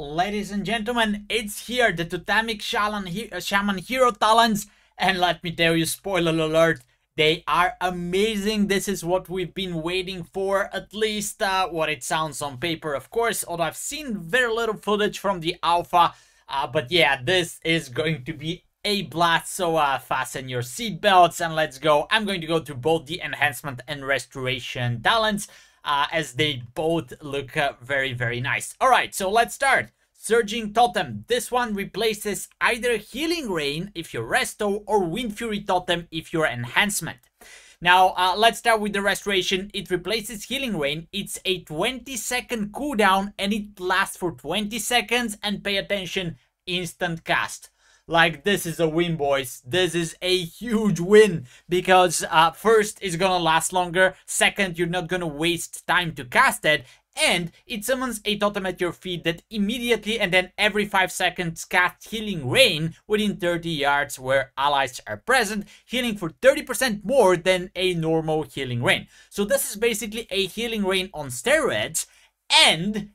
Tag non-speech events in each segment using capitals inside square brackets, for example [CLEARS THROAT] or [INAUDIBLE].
Ladies and gentlemen, it's here, the Totemic Shaman, uh, Shaman Hero Talents, and let me tell you, spoiler alert, they are amazing. This is what we've been waiting for, at least uh, what it sounds on paper, of course, although I've seen very little footage from the alpha, uh, but yeah, this is going to be a blast, so uh, fasten your seatbelts and let's go. I'm going to go through both the enhancement and restoration talents uh, as they both look uh, very, very nice. All right, so let's start. Surging Totem. This one replaces either Healing Rain if you're Resto or Wind Fury Totem if you're Enhancement. Now, uh, let's start with the Restoration. It replaces Healing Rain. It's a 20 second cooldown and it lasts for 20 seconds. And pay attention, instant cast. Like, this is a win, boys. This is a huge win because uh, first, it's gonna last longer. Second, you're not gonna waste time to cast it. And it summons a totem at your feet that immediately and then every 5 seconds casts Healing Rain within 30 yards where allies are present, healing for 30% more than a normal Healing Rain. So this is basically a Healing Rain on steroids and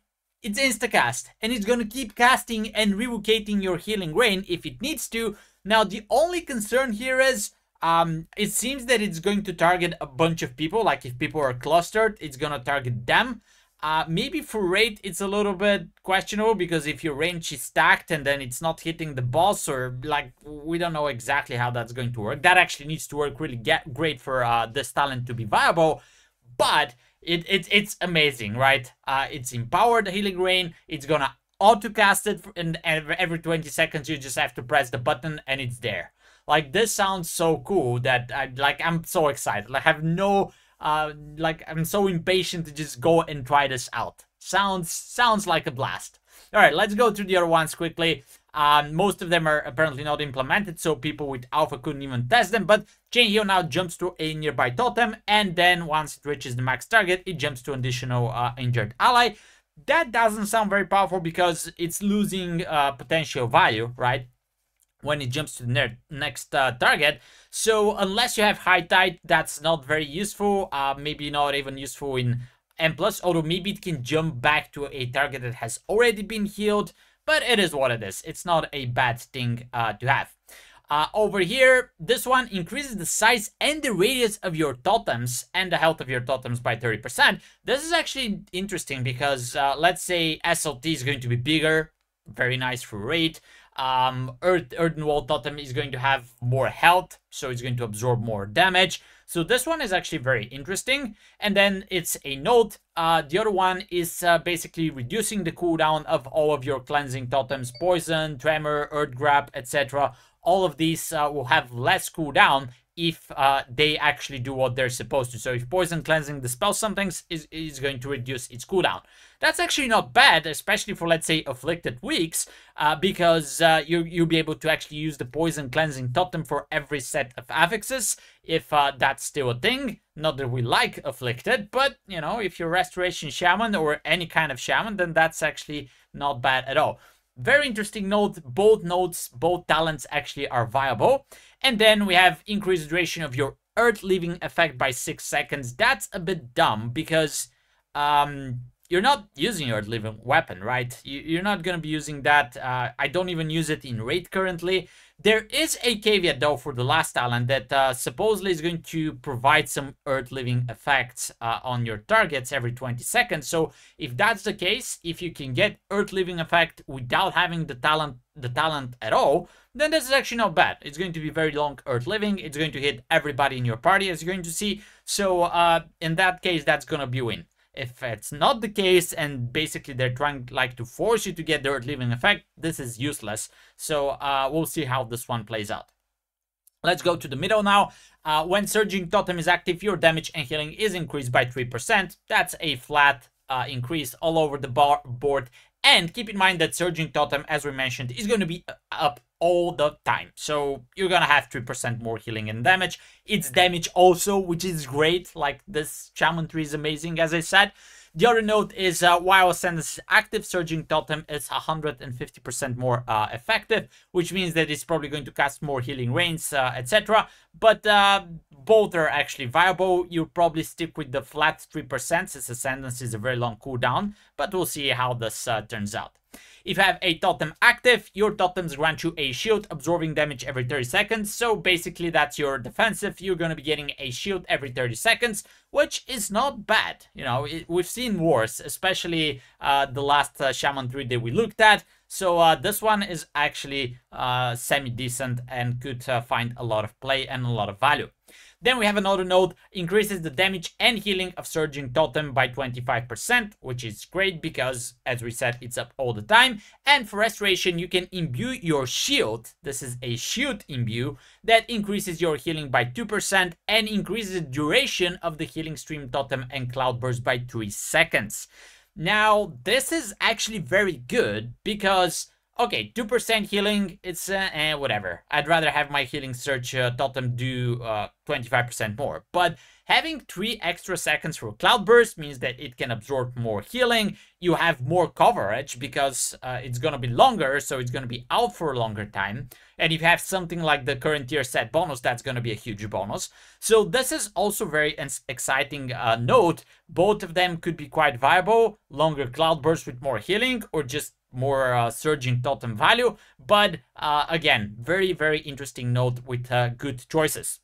it's instacast and it's gonna keep casting and revocating your healing rain if it needs to. Now the only concern here is um, it seems that it's going to target a bunch of people, like if people are clustered, it's gonna target them. Uh, maybe for raid it's a little bit questionable because if your range is stacked and then it's not hitting the boss or like we don't know exactly how that's going to work. That actually needs to work really get great for uh, this talent to be viable. But it, it it's amazing, right? Uh, it's empowered healing rain. It's gonna auto cast it, and every 20 seconds you just have to press the button and it's there. Like this sounds so cool that I like. I'm so excited. Like I have no uh like I'm so impatient to just go and try this out. Sounds sounds like a blast. All right, let's go through the other ones quickly. Um, most of them are apparently not implemented, so people with alpha couldn't even test them. But Chain Heal now jumps to a nearby totem, and then once it reaches the max target, it jumps to an additional uh, injured ally. That doesn't sound very powerful because it's losing uh, potential value, right? When it jumps to the ne next uh, target. So unless you have high tide, that's not very useful. Uh, maybe not even useful in M+, although maybe it can jump back to a target that has already been healed but it is what it is. It's not a bad thing uh, to have. Uh, over here, this one increases the size and the radius of your totems and the health of your totems by 30%. This is actually interesting because uh, let's say SLT is going to be bigger, very nice for raid. Um, Earthen Wall Totem is going to have more health, so it's going to absorb more damage. So this one is actually very interesting. And then it's a note. Uh, the other one is uh, basically reducing the cooldown of all of your cleansing totems, poison, tremor, earth grab, etc. All of these uh, will have less cooldown if uh, they actually do what they're supposed to. So if Poison Cleansing dispels something, is, is going to reduce its cooldown. That's actually not bad, especially for, let's say, Afflicted Weeks, uh, because uh, you, you'll be able to actually use the Poison Cleansing Totem for every set of affixes, if uh, that's still a thing. Not that we like Afflicted, but, you know, if you're Restoration Shaman or any kind of Shaman, then that's actually not bad at all. Very interesting note, both notes, both talents actually are viable. And then we have increased duration of your earth living effect by 6 seconds. That's a bit dumb because um, you're not using your living weapon, right? You, are not going to be using that. Uh, I don't even use it in raid currently. There is a caveat though for the last talent that uh, supposedly is going to provide some earth living effects uh, on your targets every 20 seconds. So if that's the case, if you can get earth living effect without having the talent, the talent at all, then this is actually not bad. It's going to be very long earth living. It's going to hit everybody in your party as you're going to see. So uh, in that case, that's going to be win. If it's not the case and basically they're trying like to force you to get the earth living effect, this is useless. So uh, we'll see how this one plays out. Let's go to the middle now. Uh, when Surging Totem is active, your damage and healing is increased by 3%. That's a flat uh, increase all over the bar board. And keep in mind that Surging Totem, as we mentioned, is going to be uh, up all the time. So you're gonna have 3% more healing and damage. It's damage also, which is great. Like this Shaman tree is amazing, as I said. The other note is uh, while Ascendance active, Surging Totem is 150% more uh, effective, which means that it's probably going to cast more healing rains, uh, etc. But uh, both are actually viable. You'll probably stick with the flat 3% since Ascendance is a very long cooldown, but we'll see how this uh, turns out. If you have a totem active, your totems grant you a shield, absorbing damage every 30 seconds. So basically that's your defensive. You're going to be getting a shield every 30 seconds, which is not bad. You know, it, we've seen worse, especially uh, the last uh, Shaman tree that we looked at. So uh, this one is actually uh, semi-decent and could uh, find a lot of play and a lot of value. Then we have another node, increases the damage and healing of Surging Totem by 25%, which is great because, as we said, it's up all the time. And for Restoration, you can imbue your shield. This is a shield imbue that increases your healing by 2% and increases the duration of the Healing Stream Totem and Cloudburst by 3 seconds. Now, this is actually very good because Okay, 2% healing, it's uh, eh, whatever. I'd rather have my healing surge uh, totem do 25% uh, more. But having 3 extra seconds for Cloud Burst means that it can absorb more healing. You have more coverage because uh, it's gonna be longer, so it's gonna be out for a longer time. And if you have something like the current tier set bonus, that's gonna be a huge bonus. So this is also very exciting uh, note. Both of them could be quite viable. Longer Cloud Burst with more healing or just more uh, surging totem value. But uh, again, very, very interesting node with uh, good choices.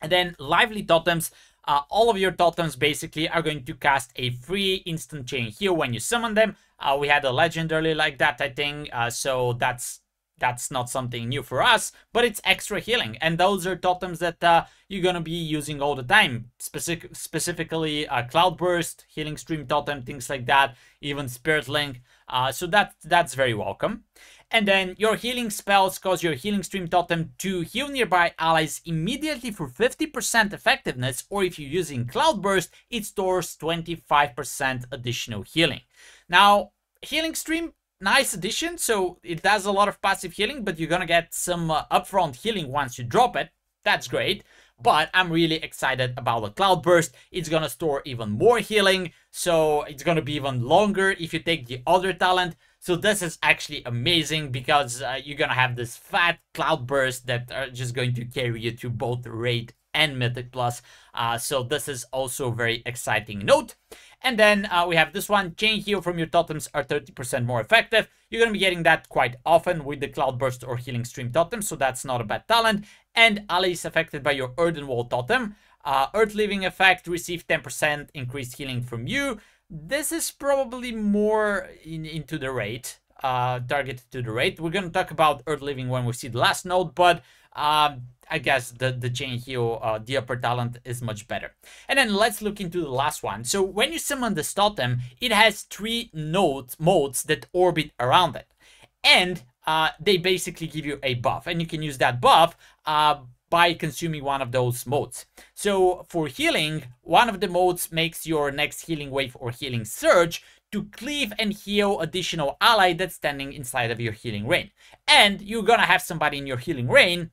And then lively totems. Uh, all of your totems basically are going to cast a free instant chain heal when you summon them. Uh, we had a legendary like that, I think. Uh, so that's that's not something new for us, but it's extra healing. And those are totems that uh, you're going to be using all the time. Specific, specifically, uh, Cloudburst, Healing Stream Totem, things like that, even Spirit Link. Uh, so that that's very welcome. And then your healing spells cause your healing stream totem to heal nearby allies immediately for 50% effectiveness, or if you're using Cloudburst, it stores 25% additional healing. Now, healing stream, nice addition, so it does a lot of passive healing, but you're gonna get some uh, upfront healing once you drop it. That's great but I'm really excited about the Cloudburst. It's gonna store even more healing, so it's gonna be even longer if you take the other talent. So this is actually amazing because uh, you're gonna have this fat Cloudburst that are just going to carry you to both Raid and Mythic Plus. Uh, so this is also a very exciting note. And then uh, we have this one, Chain Heal from your totems are 30% more effective. You're going to be getting that quite often with the Cloudburst or Healing Stream totem, so that's not a bad talent. And allies affected by your Earthen Wall totem. Uh, Earth Living effect, receive 10% increased healing from you. This is probably more in, into the raid, uh, targeted to the raid. We're going to talk about Earth Living when we see the last node, but um, I guess the, the chain heal, uh, the upper talent is much better. And then let's look into the last one. So when you summon the totem, it has three nodes, motes that orbit around it. And uh, they basically give you a buff. And you can use that buff uh, by consuming one of those motes. So for healing, one of the motes makes your next healing wave or healing surge to cleave and heal additional ally that's standing inside of your healing rain. And you're gonna have somebody in your healing rain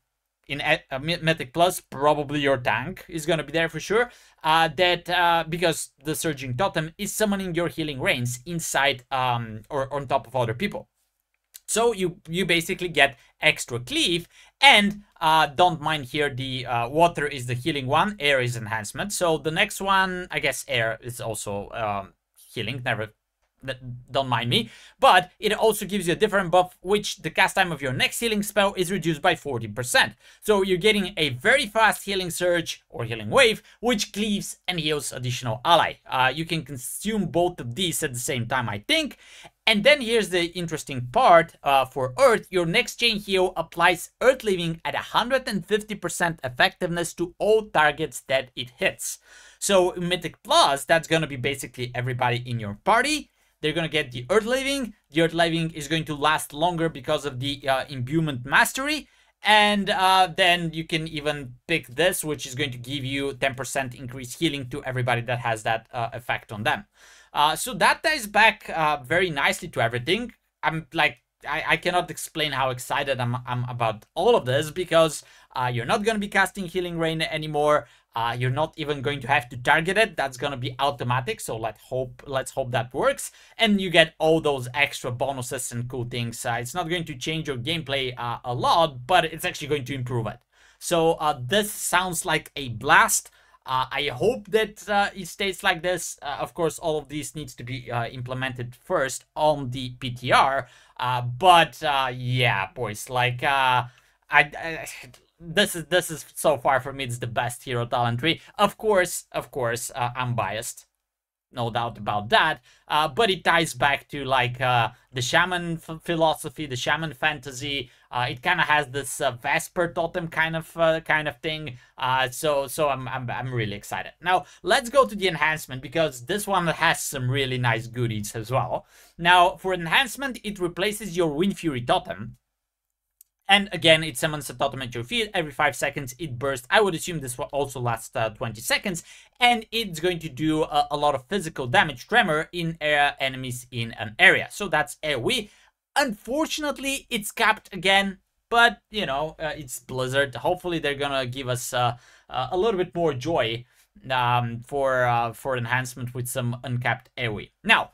in a, a Mythic Plus, probably your tank is gonna be there for sure. Uh, that uh, because the Surging Totem is summoning your healing rains inside um, or on top of other people. So you you basically get extra cleave and uh, don't mind here the uh, water is the healing one, air is enhancement. So the next one, I guess air is also um, healing. Never don't mind me. But it also gives you a different buff, which the cast time of your next healing spell is reduced by 40%. So you're getting a very fast healing surge or healing wave, which cleaves and heals additional ally. Uh, you can consume both of these at the same time, I think. And then here's the interesting part uh, for Earth. Your next chain heal applies Earth Living at 150% effectiveness to all targets that it hits. So Mythic Plus, that's to be basically everybody in your party. They're going to get the Earth Living. The Earth Living is going to last longer because of the uh, Imbuement Mastery. And uh, then you can even pick this, which is going to give you 10% increased healing to everybody that has that uh, effect on them. Uh, so that ties back uh, very nicely to everything. I'm like, I, I cannot explain how excited I'm, I'm about all of this because uh, you're not going to be casting Healing Rain anymore. Uh, you're not even going to have to target it. That's going to be automatic. So let hope, let's hope that works. And you get all those extra bonuses and cool things. Uh, it's not going to change your gameplay uh, a lot, but it's actually going to improve it. So uh, this sounds like a blast. Uh, I hope that uh, it stays like this. Of course, all of these needs to be implemented first on the PTR. But yeah, boys, like I, I, this is this is so far for me. It's the best hero talent tree. Of course, of course, I'm biased no doubt about that. Uh, but it ties back to like uh, the shaman philosophy, the shaman fantasy. Uh, it kind of has this uh, Vesper totem kind of uh, kind of thing. Uh, so so I'm, I'm I'm really excited. Now let's go to the enhancement because this one has some really nice goodies as well. Now for enhancement, it replaces your Wind Fury totem. And again, it summons a totem at your field. Every 5 seconds, it bursts. I would assume this will also last uh, 20 seconds. And it's going to do a, a lot of physical damage, tremor, in uh, enemies in an area. So that's AoE. Unfortunately, it's capped again. But, you know, uh, it's Blizzard. Hopefully, they're going to give us uh, uh, a little bit more joy um, for, uh, for enhancement with some uncapped AoE. Now,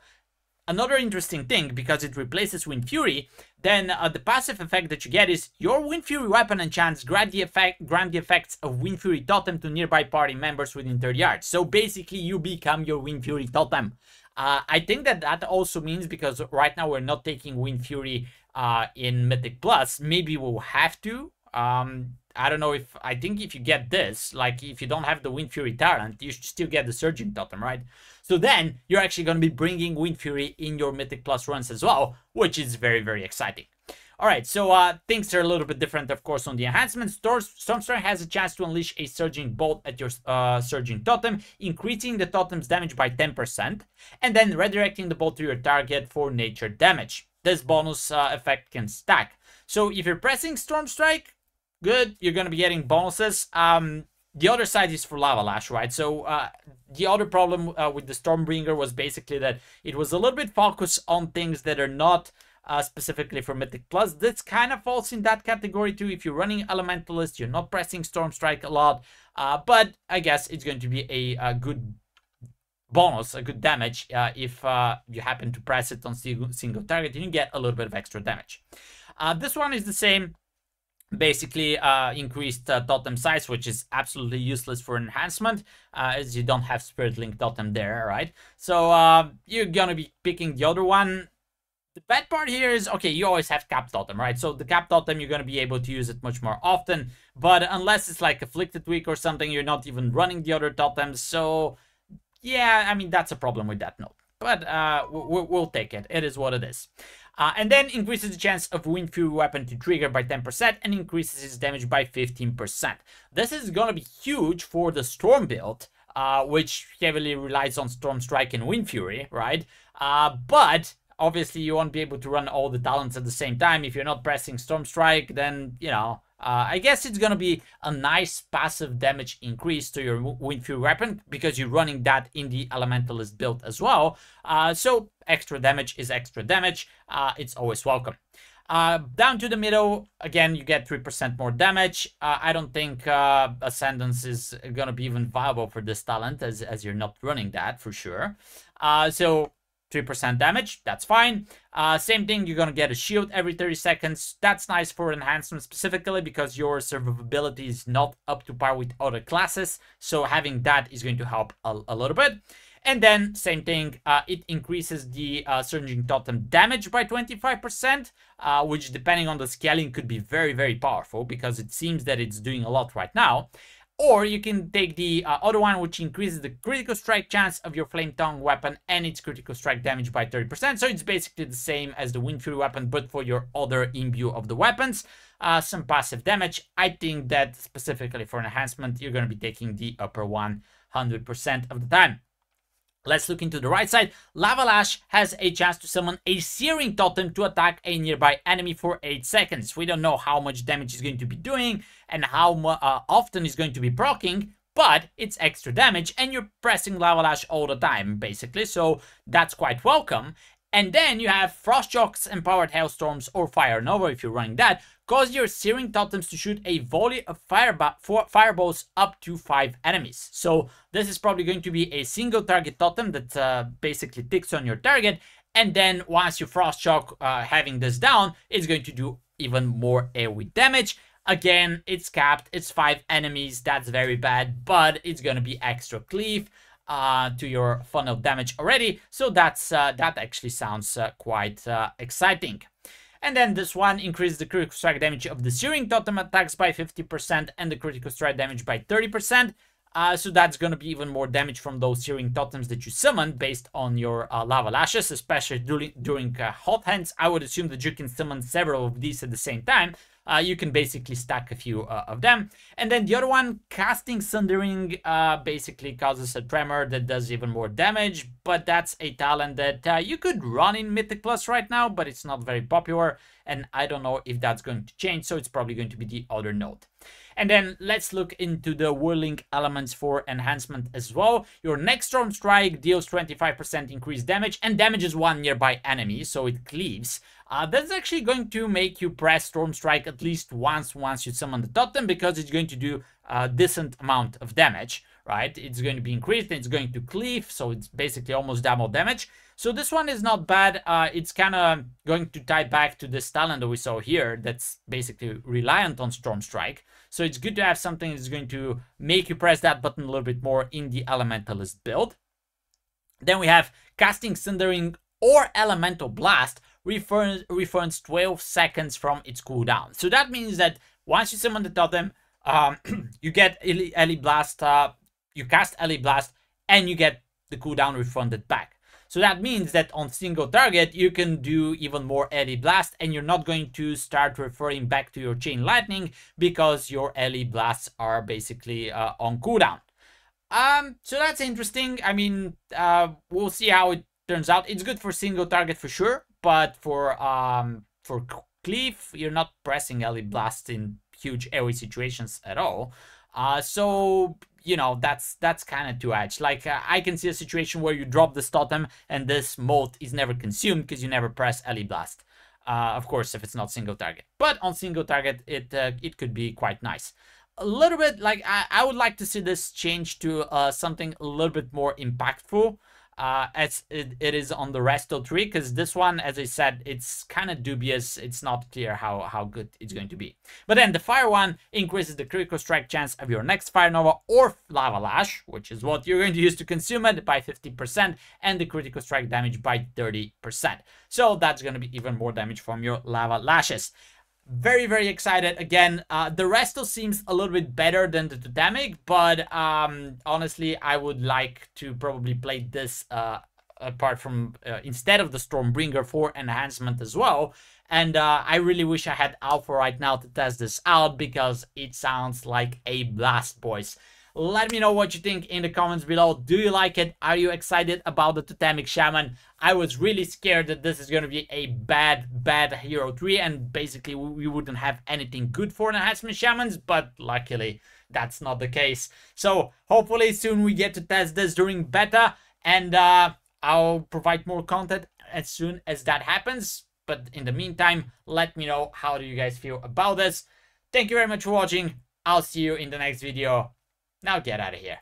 Another interesting thing, because it replaces Wind Fury, then uh, the passive effect that you get is your Wind Fury weapon enchants grant the, effect, grant the effects of Wind Fury Totem to nearby party members within 30 yards. So basically, you become your Wind Fury Totem. Uh, I think that that also means, because right now we're not taking Wind Fury uh, in Mythic Plus, maybe we'll have to. Um, I don't know if I think if you get this, like if you don't have the Wind Fury talent, you should still get the Surging Totem, right? So then you're actually going to be bringing Wind Fury in your Mythic Plus runs as well, which is very, very exciting. All right, so uh, things are a little bit different, of course, on the enhancements. Stormstrike has a chance to unleash a Surging Bolt at your uh, Surging Totem, increasing the totem's damage by 10%, and then redirecting the bolt to your target for nature damage. This bonus uh, effect can stack. So if you're pressing Stormstrike, good. You're going to be getting bonuses. Um, the other side is for Lava Lash, right? So uh, the other problem uh, with the Stormbringer was basically that it was a little bit focused on things that are not uh, specifically for Mythic Plus. This kind of falls in that category too. If you're running Elementalist, you're not pressing Storm Strike a lot. Uh, but I guess it's going to be a, a good bonus, a good damage, uh, if uh, you happen to press it on single, single target and you get a little bit of extra damage. Uh, this one is the same basically uh, increased uh, totem size, which is absolutely useless for enhancement, uh, as you don't have Spirit Link totem there, right? So uh, you're gonna be picking the other one. The bad part here is, okay, you always have Cap Totem, right? So the Cap Totem, you're gonna be able to use it much more often, but unless it's like Afflicted Week or something, you're not even running the other totems, so yeah, I mean, that's a problem with that note. But uh, we'll take it. It is what it is. Uh, and then increases the chance of Wind Fury weapon to trigger by 10% and increases its damage by 15%. This is gonna be huge for the Storm build, uh, which heavily relies on Storm Strike and Wind Fury, right? Uh, but obviously you won't be able to run all the talents at the same time. If you're not pressing Storm Strike, then, you know, uh, I guess it's gonna be a nice passive damage increase to your Wind Fury weapon because you're running that in the Elementalist build as well. Uh, so extra damage is extra damage. Uh, it's always welcome. Uh, down to the middle, again, you get 3% more damage. Uh, I don't think uh, Ascendance is gonna be even viable for this talent as, as you're not running that for sure. So 3% damage, that's fine. Uh, same thing, you're gonna get a shield every 30 seconds. That's nice for enhancement specifically because your survivability is not up to par with other classes. So having that is going to help a, a little bit. And then, same thing, uh, it increases the uh, Surging Totem damage by 25%, uh, which depending on the scaling could be very, very powerful because it seems that it's doing a lot right now. Or you can take the uh, other one, which increases the critical strike chance of your Flame Tongue weapon and its critical strike damage by 30%. So it's basically the same as the Wind Fury weapon, but for your other imbue of the weapons. Uh, some passive damage. I think that specifically for enhancement, you're going to be taking the upper one 100% of the time. Let's look into the right side. Lavalash has a chance to summon a Searing Totem to attack a nearby enemy for 8 seconds. We don't know how much damage is going to be doing and how uh, often is going to be proccing, but it's extra damage and you're pressing Lavalash all the time, basically, so that's quite welcome. And then you have Frost Shocks, Empowered Hailstorms, or Fire Nova if you're running that, cause your Searing Totems to shoot a volley of fireballs up to 5 enemies. So this is probably going to be a single target totem that uh, basically ticks on your target, and then once you Frost Shock uh, having this down, it's going to do even more AoE damage. Again, it's capped, it's 5 enemies, that's very bad, but it's gonna be extra cleave uh, to your funnel damage already, so that's uh, that actually sounds uh, quite uh, exciting. And then this one increases the critical strike damage of the Searing Totem attacks by 50% and the critical strike damage by 30%. Uh, so that's going to be even more damage from those Searing Totems that you summon based on your uh, Lava Lashes, especially during, during uh, Hot Hands. I would assume that you can summon several of these at the same time. Uh, you can basically stack a few uh, of them. And then the other one, Casting Sundering, uh, basically causes a Tremor that does even more damage, but that's a talent that you could run in Mythic Plus right now, but it's not very popular, and I don't know if that's going to change, so it's probably going to be the other node. And then let's look into the whirling elements for enhancement as well. Your next Storm Strike deals 25% increased damage and damages one nearby enemy, so it cleaves. Uh, that's actually going to make you press Storm Strike at least once once you summon the totem because it's going to do a decent amount of damage, right? It's going to be increased and it's going to cleave, so it's basically almost double damage. So this one is not bad. Uh, it's kind of going to tie back to this talent that we saw here that's basically reliant on Storm Strike. So it's good to have something that's going to make you press that button a little bit more in the Elementalist build. Then we have Casting Sundering or Elemental Blast refunds 12 seconds from its cooldown. So that means that once you summon the totem, um, [CLEARS THROAT] you get Ele Blast, uh, you cast Ele Blast, and you get the cooldown refunded back. So that means that on single target, you can do even more Ele Blast and you're not going to start referring back to your Chain Lightning because your Ele Blasts are basically uh, on cooldown. Um, so that's interesting. I mean, uh, we'll see how it turns out. It's good for single target for sure, but for um for cleave, you're not pressing Ele Blast in huge AoE situations at all. Uh, so you know that's that's kind of too edge. Like uh, I can see a situation where you drop this totem and this mote is never consumed because you never press Ele Blast. Uh, of course, if it's not single target, but on single target, it uh, it could be quite nice. A little bit like I, I would like to see this change to uh, something a little bit more impactful uh, as it, it is on the Resto tree, because this one, as I said, it's kind of dubious. It's not clear how, how good it's going to be. But then the Fire one increases the critical strike chance of your next Fire Nova or Lava Lash, which is what you're going to use to consume it, by 50%, and the critical strike damage by 30%. So that's going to be even more damage from your Lava Lashes very very excited again uh the resto seems a little bit better than the totemic but um honestly i would like to probably play this uh apart from uh, instead of the stormbringer for enhancement as well and uh, I really wish I had alpha right now to test this out because it sounds like a blast, boys. Let me know what you think in the comments below. Do you like it? Are you excited about the Totemic Shaman? I was really scared that this is going to be a bad, bad Hero tree and basically we wouldn't have anything good for enhancement Shamans, but luckily that's not the case. So hopefully soon we get to test this during beta and uh, I'll provide more content as soon as that happens. But in the meantime, let me know how do you guys feel about this. Thank you very much for watching. I'll see you in the next video. Now get out of here.